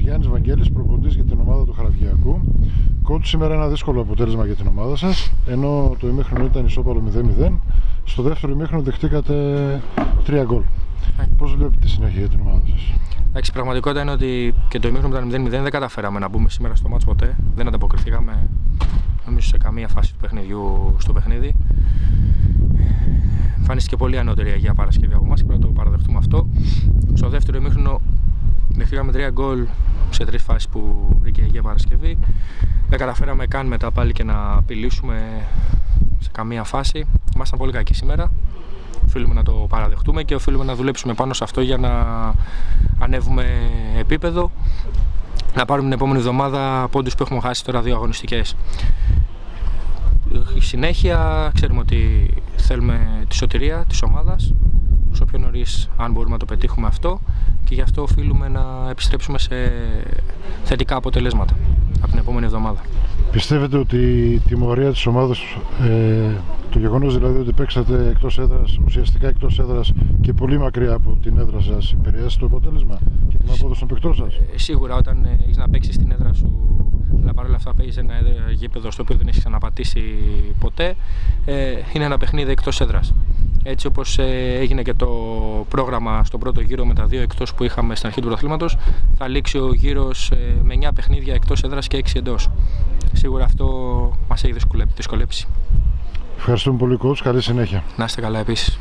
Γιάννης Βαγγέλης, προποντής για την ομάδα του Χαραβιακού. Κόντου σήμερα ένα δύσκολο αποτέλεσμα για την ομάδα σας. Ενώ το ημίχρονο ήταν ισόπαλο 0-0, στο δεύτερο ημίχρονο δεχτήκατε 3 γκολ. Πώς βλέπετε τη συνέχεια για την ομάδα σας; Εντάξει, η πραγματικότητα είναι ότι και το ημίχρονο ήταν 0-0 δεν καταφέραμε να μπούμε σήμερα στο μάτς ποτέ. Δεν ανταποκριθήκαμε νομίζω σε καμία φάση του παιχνιδιού στο παιχνίδι. Εμφανίστηκε πολύ ανώτερη η Αγία Παρασκευή από εμάς και πρέπει να το παραδεχτούμε αυτό. Στο δεύτερο ημίχρονο δεχτήκαμε τρία γκολ σε τρεις φάσεις που βρήκε η Αγία Παρασκευή. Δεν καταφέραμε καν μετά πάλι και να απειλήσουμε σε καμία φάση. Ήμασταν πολύ κακοί σήμερα. Οφείλουμε να το παραδεχτούμε και οφείλουμε να δουλέψουμε πάνω σε αυτό για να ανέβουμε επίπεδο. Να πάρουμε την επόμενη εβδομάδα πόντους που έχουμε χάσει τώρα δύο αγωνιστικές. Η συνέχεια ξέρουμε ότι θέλουμε τη σωτηρία της ομάδας όσο πιο νωρίς αν μπορούμε να το πετύχουμε αυτό και γι' αυτό οφείλουμε να επιστρέψουμε σε θετικά αποτελέσματα από την επόμενη εβδομάδα. Πιστεύετε ότι η τιμωρία της ομάδας, ε, το γεγονός δηλαδή ότι παίξατε εκτός έδρας, ουσιαστικά εκτός έδρας και πολύ μακριά από την έδρα σας, επηρεάζει το αποτέλεσμα και την απόδοση των παιχτών σας; Ε, σίγουρα όταν ε, έχεις να παίξεις στην έδρα σου, αλλά παρόλα αυτά παίζεις ένα γήπεδο στο οποίο δεν έχεις ξαναπατήσει ποτέ, ε, είναι ένα παιχνίδι εκτός έδρας. Έτσι όπως ε, έγινε και το πρόγραμμα στον πρώτο γύρο με τα δύο εκτός που είχαμε στην αρχή του πρωταθλήματος, θα λήξει ο γύρος ε, με 9 παιχνίδια εκτός έδρας και 6 εντός. Σίγουρα αυτό μας έχει δυσκολέψει. Ευχαριστούμε πολύ coach, καλή συνέχεια. Να είστε καλά επίσης.